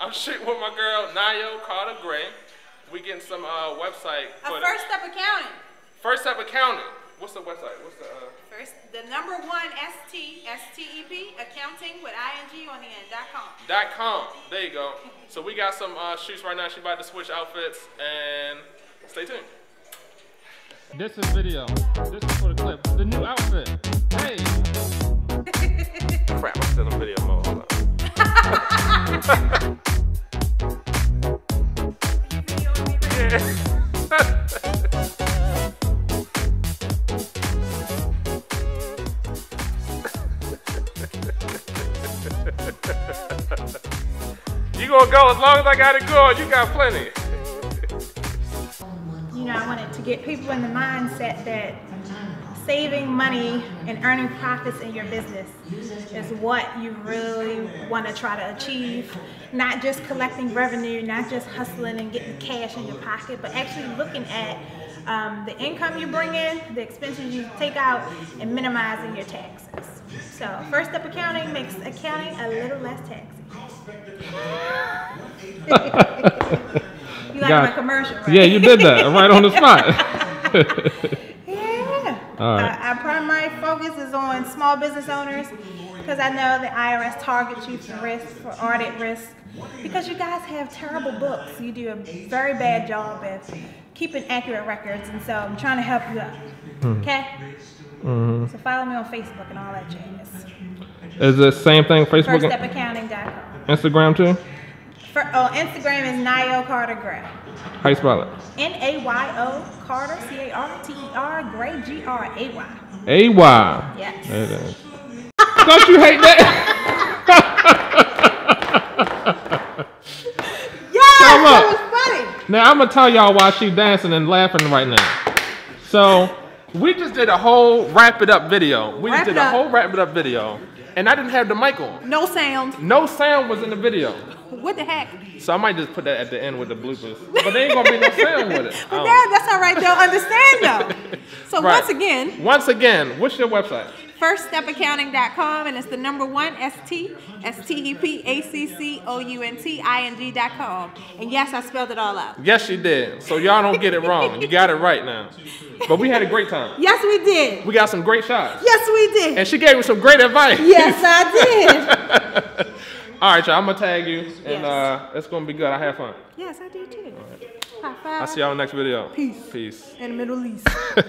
I'm shooting with my girl Nayo Carter Gray. We getting some uh, website. A for the- first step accounting. First step accounting. What's the website? What's the uh, the number one ST, S-T-E-P, accounting with I-N-G on the end, dot com. dot com? There you go. So we got some uh, shoots right now. She about to switch outfits and stay tuned. This is video. This is for the clip. The new outfit. Hey. Crap, I'm still in video mode. Hold on. You gonna go as long as I got it going. You got plenty. You know, I wanted to get people in the mindset that saving money and earning profits in your business is what you really want to try to achieve. Not just collecting revenue, not just hustling and getting cash in your pocket, but actually looking at um, the income you bring in, the expenses you take out, and minimizing your taxes. So, first step accounting makes accounting a little less taxing. You like my commercial, right? Yeah, you did that right on the spot. Yeah. All right. Uh, our primary focus is on small business owners because I know the IRS targets you for risk, for audit risk, because you guys have terrible books. You do a very bad job at keeping accurate records, and so I'm trying to help you out. Hmm. Okay? Mm-hmm. So follow me on Facebook and all that jazz. is the same thing Facebook FirstStepAccounting.com. Instagram too? For, oh, Instagram is Nayo Carter Gray. How you spell it? N A Y O Carter, C A R T E R, Gray, G R A Y. A Y. Yes. There it is. Don't you hate that? Yes! That was funny! Now I'm gonna tell y'all why she dancing and laughing right now. So We just did a whole wrap it up video. We Wrap just did a whole wrap it up video, and I didn't have the mic on. No sound. No sound was in the video. What the heck? So I might just put that at the end with the bloopers. But there ain't gonna be no sound with it. But don't- that's all right. They'll understand though. So Right. once again, Once again, what's your website? firststepaccounting.com and it's the number one S-T, S-T-E-P, A-C-C-O-U-N-T-I-N-G.com. And yes, I spelled it all out. Yes, you did. So y'all don't get it wrong. You got it right now. But we had a great time. Yes, we did. We got some great shots. Yes, we did. And she gave me some great advice. Yes, I did. All right, y'all. I'm gonna tag you, and Yes. uh, it's gonna be good. I have fun. yes, I did too. High five. I'll see y'all in the next video. Peace. Peace. In the Middle East.